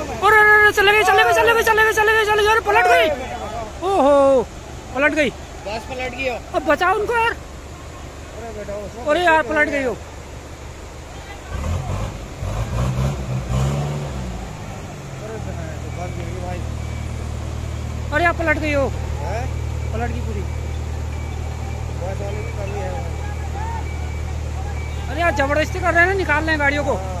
और अरे, अरे, चले गई चले गई चले गई चले गई चले गई चले गई अरे पलट गई। ओहो पलट गई। बस पलट गई अब बचाओ उनको यार। अरे यार पलट गई हो। अरे यार पलट गई हो। पलट गई पूरी। अरे यार ज़बरदस्ती कर रहे हैं ना निकाल रहे हैं गाड़ियों को। हाँ।